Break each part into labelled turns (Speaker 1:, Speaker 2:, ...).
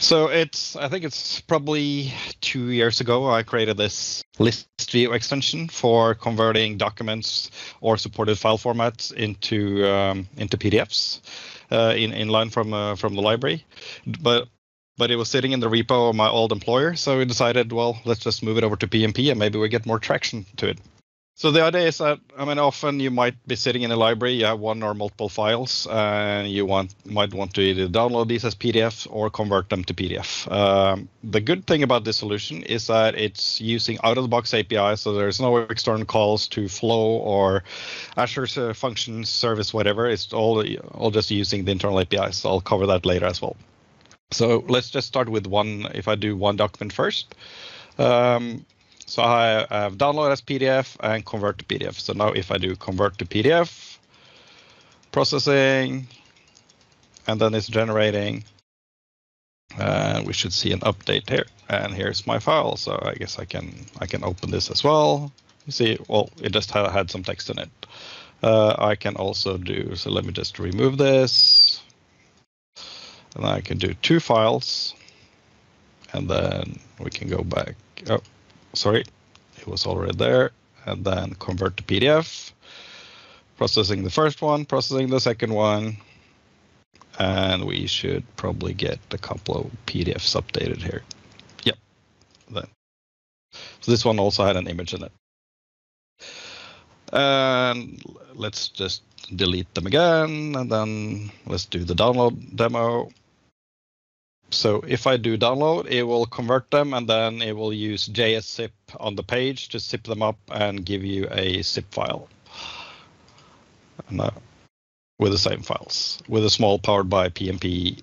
Speaker 1: So it's I think it's probably two years ago I created this list view extension for converting documents or supported file formats into um, into PDFs uh, in in line from uh, from the library, but but it was sitting in the repo of my old employer, so we decided well let's just move it over to PnP and maybe we get more traction to it. So the idea is that I mean, often you might be sitting in a library, you have one or multiple files, and you want might want to either download these as PDFs or convert them to PDF. Um, the good thing about this solution is that it's using out-of-the-box API, so there's no external calls to Flow or Azure's uh, functions, service, whatever. It's all all just using the internal API. So I'll cover that later as well. So let's just start with one. If I do one document first. Um, so I have downloaded as PDF and convert to PDF. So now if I do convert to PDF, processing, and then it's generating, and we should see an update here. And here's my file. So I guess I can I can open this as well. You see, well, it just had, had some text in it. Uh, I can also do, so let me just remove this. And I can do two files. And then we can go back. Oh, sorry, it was already there, and then convert to PDF, processing the first one, processing the second one, and we should probably get a couple of PDFs updated here. Yep, then. So this one also had an image in it. And let's just delete them again, and then let's do the download demo. So if I do download, it will convert them and then it will use JSZip on the page to zip them up and give you a zip file. And, uh, with the same files, with a small powered by PnP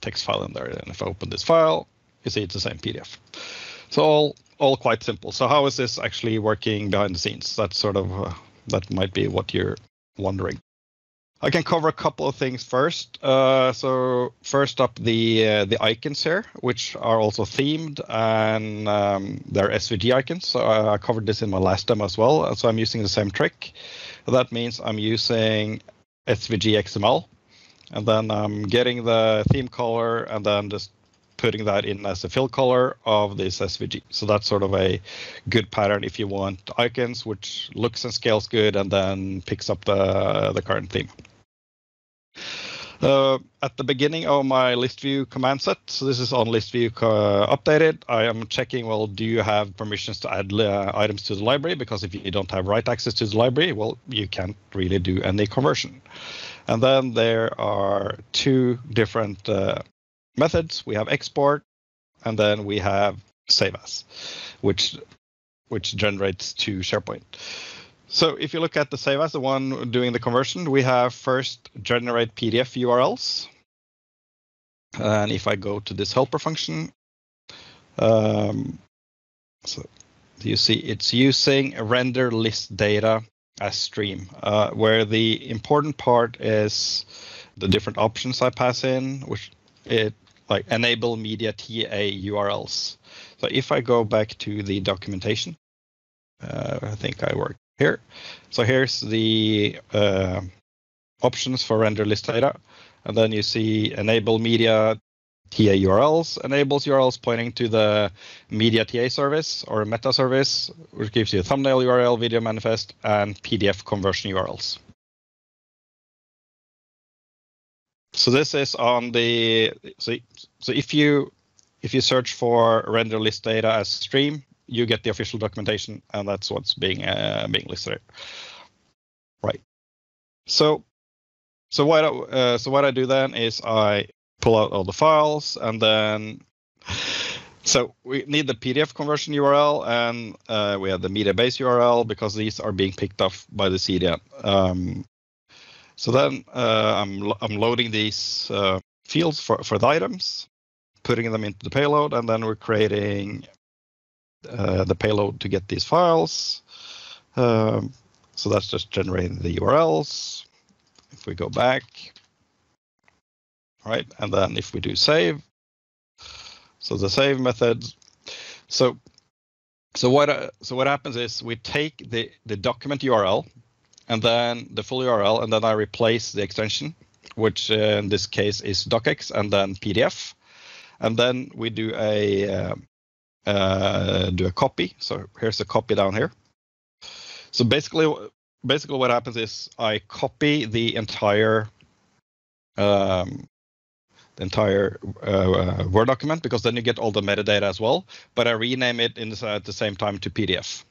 Speaker 1: text file in there. And if I open this file, you see it's the same PDF. So all all quite simple. So how is this actually working behind the scenes? That's sort of uh, that might be what you're wondering. I can cover a couple of things first. Uh, so first up, the uh, the icons here, which are also themed and um, they're SVG icons. So I covered this in my last demo as well. So I'm using the same trick. That means I'm using SVG XML, and then I'm getting the theme color and then just putting that in as a fill color of this SVG. So that's sort of a good pattern if you want icons, which looks and scales good and then picks up the, the current theme. Uh, at the beginning of my list view command set, so this is on list view uh, updated, I am checking, well, do you have permissions to add uh, items to the library? Because if you don't have write access to the library, well, you can't really do any conversion. And then there are two different uh, methods. We have export, and then we have save as, which which generates to SharePoint. So if you look at the save as, the one doing the conversion, we have first generate PDF URLs. And if I go to this helper function, um, so you see it's using render list data as stream, uh, where the important part is the different options I pass in, which it like enable media TA URLs. So if I go back to the documentation, uh, I think I work here. So here's the uh, options for render list data. And then you see enable media TA URLs, enables URLs pointing to the media TA service or meta service, which gives you a thumbnail URL, video manifest, and PDF conversion URLs. So this is on the so so if you if you search for render list data as stream, you get the official documentation, and that's what's being uh, being listed. Right. So so what I, uh, so what I do then is I pull out all the files, and then so we need the PDF conversion URL, and uh, we have the media base URL because these are being picked up by the CDN. Um, so then uh, I'm I'm loading these uh, fields for for the items, putting them into the payload, and then we're creating uh, the payload to get these files. Um, so that's just generating the URLs. If we go back, right, and then if we do save, so the save method. So so what uh, so what happens is we take the the document URL and then the full URL, and then I replace the extension, which uh, in this case is docx and then PDF. and then we do a um, uh, do a copy. So here's a copy down here. So basically, basically what happens is I copy the entire um, the entire uh, Word document because then you get all the metadata as well. But I rename it the, at the same time to PDF.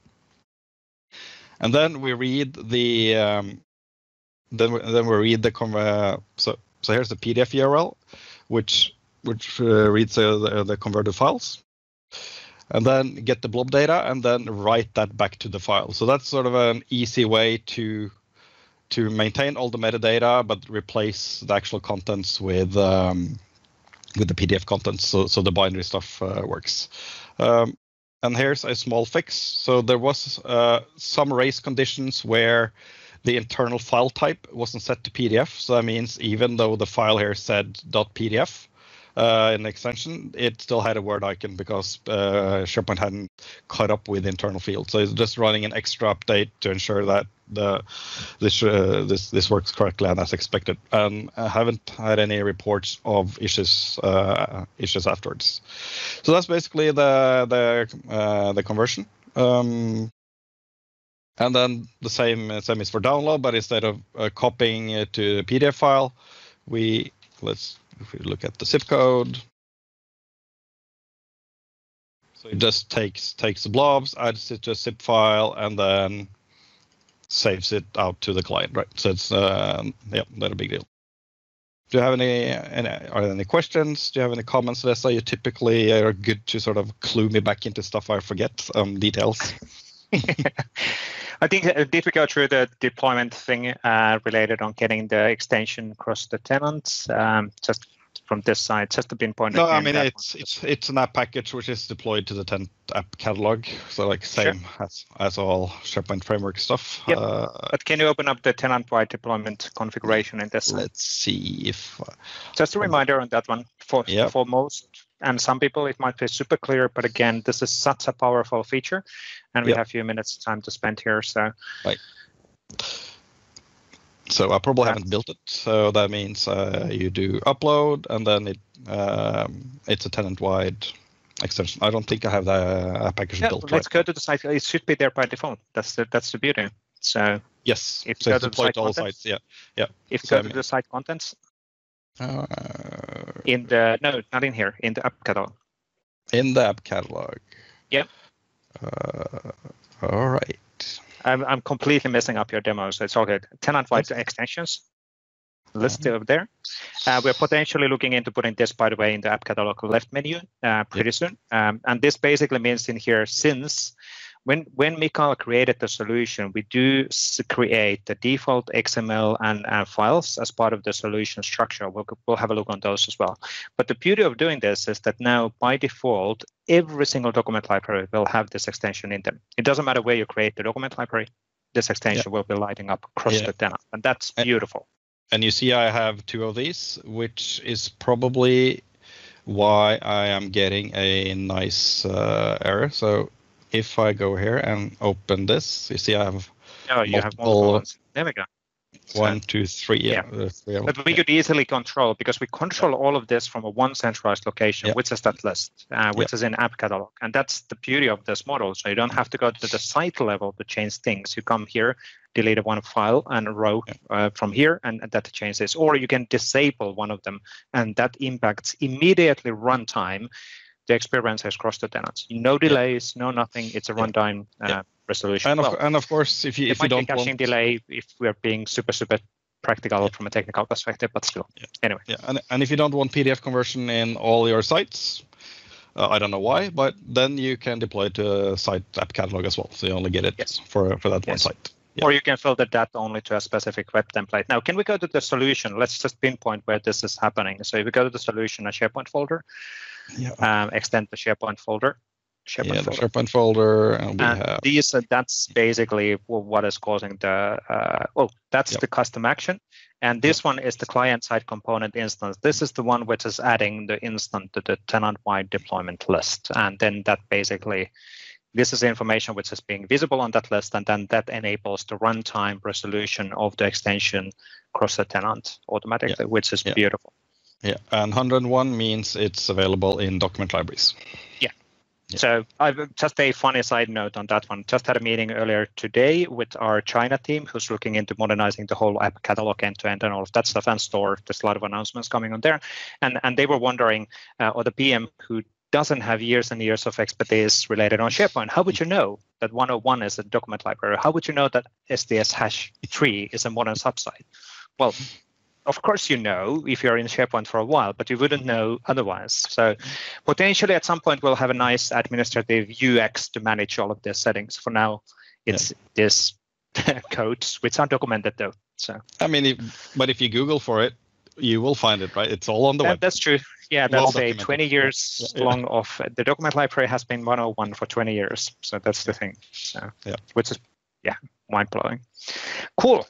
Speaker 1: And then we read the um, then we, then we read the uh, so so here's the PDF URL, which which uh, reads uh, the, the converted files and then get the blob data and then write that back to the file. So that's sort of an easy way to to maintain all the metadata but replace the actual contents with um, with the PDF contents so, so the binary stuff uh, works. Um, and here's a small fix. So there was uh, some race conditions where the internal file type wasn't set to PDF. So that means even though the file here said .pdf, uh, in the extension, it still had a Word icon because uh, SharePoint hadn't caught up with internal fields. So it's just running an extra update to ensure that the this uh, this this works correctly and as expected. And I haven't had any reports of issues uh, issues afterwards. So that's basically the the uh, the conversion. Um, and then the same same is for download, but instead of uh, copying it to a PDF file, we let's if we look at the zip code. So it just takes takes the blobs, adds it to a zip file, and then saves it out to the client, right? So it's uh, yeah, not a big deal. Do you have any, any are there any questions? Do you have any comments, Vesa? You typically are good to sort of clue me back into stuff I forget, um, details.
Speaker 2: I think uh, did we go through the deployment thing uh, related on getting the extension across the tenants? Um, just from this side, just to pinpoint.
Speaker 1: No, I mean it's one. it's it's an app package which is deployed to the tenant app catalog, so like same sure. as as all SharePoint framework stuff.
Speaker 2: Yep. Uh, but can you open up the tenant-wide deployment configuration in this?
Speaker 1: Let's see if. Uh,
Speaker 2: just a reminder on that one for yep. for most and some people it might be super clear but again this is such a powerful feature and we yep. have a few minutes time to spend here so
Speaker 1: right so I probably haven't built it. So that means uh, you do upload and then it um, it's a tenant-wide extension. I don't think I have the uh, package yeah, built.
Speaker 2: Let's right. go to the site. It should be there by default. That's the that's the beauty. So
Speaker 1: yes, if so you go to the site all contents, sites, yeah, yeah.
Speaker 2: If you so go to the site contents,
Speaker 1: uh,
Speaker 2: in the no, not in here, in the app catalog.
Speaker 1: In the app catalog.
Speaker 2: Yep.
Speaker 1: Uh, all right.
Speaker 2: I'm, I'm completely messing up your demo, so it's all good. Tenant-wide extensions listed mm-hmm. over there. Uh, we're potentially looking into putting this, by the way, in the app catalog left menu uh, pretty yep. soon. Um, and this basically means in here, since when when Mikael created the solution, we do create the default XML and, and files as part of the solution structure. We'll, we'll have a look on those as well. But the beauty of doing this is that now by default, every single document library will have this extension in them. It doesn't matter where you create the document library, this extension yeah. will be lighting up across yeah. the tenant, and that's beautiful.
Speaker 1: And you see, I have two of these, which is probably why I am getting a nice uh, error. So if I go here and open this, you see I have
Speaker 2: oh, you multiple, have multiple ones. There we go.
Speaker 1: One, two, three. Yeah. yeah.
Speaker 2: Three but we could easily control because we control yeah. all of this from a one centralized location, which is that list, uh, which is in app catalog. And that's the beauty of this model. So you don't have to go to the site level to change things. You come here, delete one file and row uh, from here, and, and that changes. Or you can disable one of them, and that impacts immediately runtime the experience has crossed the tenants. No delays, no nothing. It's a runtime uh, resolution.
Speaker 1: And of, well, and of course, if you if you don't
Speaker 2: caching
Speaker 1: want...
Speaker 2: delay, if we're being super super practical yeah. from a technical perspective, but still.
Speaker 1: Yeah.
Speaker 2: Anyway.
Speaker 1: Yeah, and and if you don't want PDF conversion in all your sites, uh, I don't know why, but then you can deploy to a site app catalog as well. So you only get it yes. for for that yes. one site.
Speaker 2: Yeah. Or you can filter that only to a specific web template. Now, can we go to the solution? Let's just pinpoint where this is happening. So if we go to the solution, a SharePoint folder, yeah. um, extend the SharePoint folder.
Speaker 1: SharePoint yeah, folder. the SharePoint folder, and we and have
Speaker 2: these. Uh, that's basically what is causing the. Uh, oh, that's yep. the custom action, and this yep. one is the client-side component instance. This is the one which is adding the instance to the tenant-wide deployment list, and then that basically. This is information which is being visible on that list, and then that enables the runtime resolution of the extension across the tenant automatically, which is beautiful.
Speaker 1: Yeah, and 101 means it's available in document libraries.
Speaker 2: Yeah. So I've just a funny side note on that one. Just had a meeting earlier today with our China team who's looking into modernizing the whole app catalog end to end and all of that stuff and store. There's a lot of announcements coming on there. And and they were wondering, uh, or the PM who doesn't have years and years of expertise related on SharePoint, how would you know that 101 is a document library? How would you know that STS hash three is a modern subsite? Well, of course you know if you're in SharePoint for a while, but you wouldn't know otherwise. So potentially at some point we'll have a nice administrative UX to manage all of the settings. For now, it's yeah. this codes which are documented though. So
Speaker 1: I mean, if, but if you Google for it, you will find it, right? It's all on the
Speaker 2: that,
Speaker 1: web.
Speaker 2: That's true. Yeah, that's a 20 years yeah. long of the document library has been 101 for 20 years. So that's the thing. So,
Speaker 1: yeah.
Speaker 2: which is yeah, mind blowing. Cool.